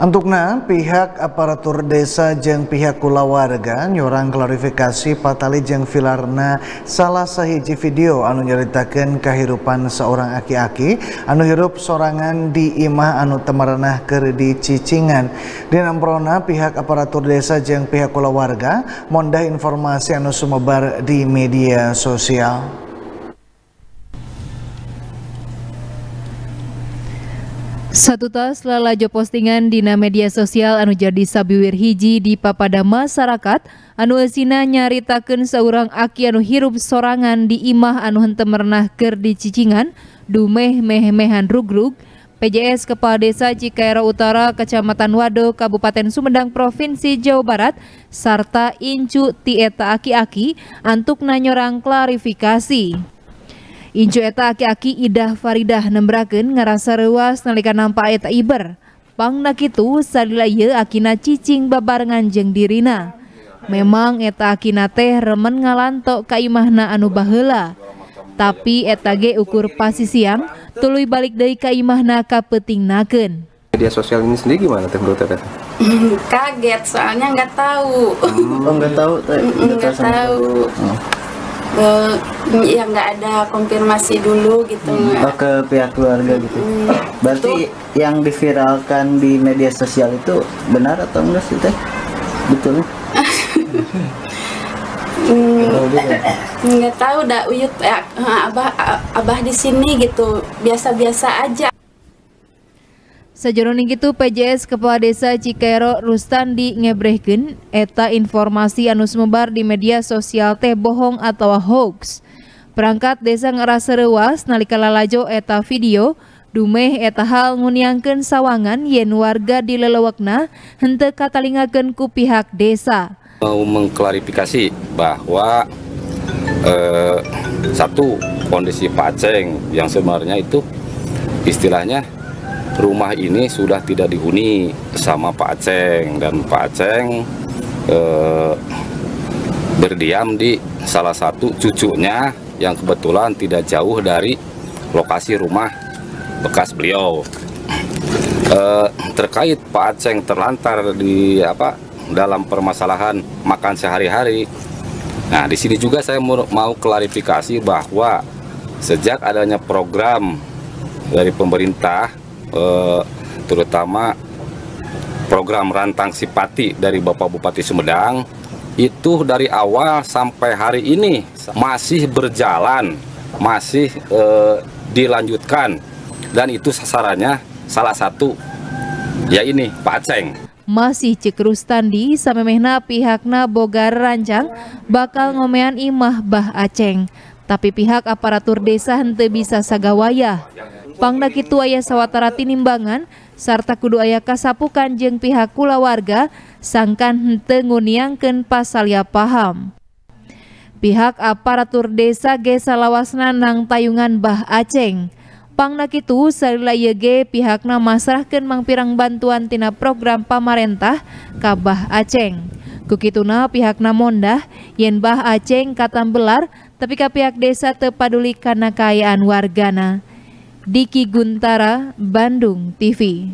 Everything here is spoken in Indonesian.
Untukna pihak aparatur desa jeng pihak kulawarga nyorang klarifikasi patali jeng filarna salah sahiji video anu nyeritakan kehidupan seorang aki-aki anu hirup sorangan di imah anu temaranah ker di cicingan di namprona pihak aparatur desa jeng pihak kulawarga mondah informasi anu sumebar di media sosial. Satu tas lalajo postingan dina media sosial anu jadi sabiwir hiji di papada masyarakat anu esina nyaritakeun seorang aki anu hirup sorangan di imah anu henteu merenah keur di cicingan dumeh meh-mehan rugrug PJS Kepala Desa Cikairo Utara Kecamatan Wado Kabupaten Sumedang Provinsi Jawa Barat serta incu tieta aki-aki antuk nanyorang klarifikasi. Incu eta aki-aki Idah Faridah nembrakeun ngarasa reuas nalika nampak eta Iber. Pangna kitu salila ieu akina cicing babarengan jeung dirina. Memang eta akina teh remen ngalanto ka imahna anu baheula. Tapi eta ge ukur pasi siang tuluy balik deui ka imahna ka peutingnakeun. Media sosial ini sendiri gimana teh menurut teteh? Kaget soalnya nggak tahu. Oh nggak tahu, teh. Nggak tahu. Uh, ya nggak ada konfirmasi dulu gitu Oh, nggak. ke pihak keluarga gitu. Hmm, Berarti yang diviralkan di media sosial itu benar atau enggak sih teh? Betul. Hmm, nggak tahu dah uyut ya, abah abah di sini gitu biasa-biasa aja Sajeroning itu PJS Kepala Desa Cikairo Rustandi ngebrehkeun eta informasi anu sumebar di media sosial teh bohong atau hoax. Perangkat desa ngerasa reuas nalika lalajo eta video dumeh eta hal nguniangkeun sawangan yen warga di lelewekna henteu katalingakeun ku pihak desa. Mau mengklarifikasi bahwa eh, satu kondisi Pak Aceng yang sebenarnya itu istilahnya rumah ini sudah tidak dihuni sama Pak Aceng dan Pak Aceng eh, berdiam di salah satu cucunya yang kebetulan tidak jauh dari lokasi rumah bekas beliau. Eh, terkait Pak Aceng terlantar di apa dalam permasalahan makan sehari-hari. Nah, di sini juga saya mau, klarifikasi bahwa sejak adanya program dari pemerintah, eh, terutama program Rantang Sipati dari Bapak Bupati Sumedang, itu dari awal sampai hari ini masih berjalan, masih eh, dilanjutkan, dan itu sasarannya salah satu ya ini Pak Aceng. Masih cek Rustandi samemehna pihakna boga rancang bakal ngomean imah Bah Aceng. Tapi pihak aparatur desa henteu bisa sagawayah. Pangda kitu aya sawatara tinimbangan sarta kudu aya kasapukan jeung pihak kulawarga sangkan henteu nguniangkeun pasalya paham. Pihak aparatur desa ge salawasna nang tayungan Bah Aceng. Pangna kitu salila ieu ge pihakna masrahkeun mangpirang bantuan tina program pamarentah ka Bah Aceng. Kukituna pihakna mondah yen Bah Aceng katambelar tapi pihak desa teu paduli kana kaayaan wargana. Diki Guntara, Bandung TV.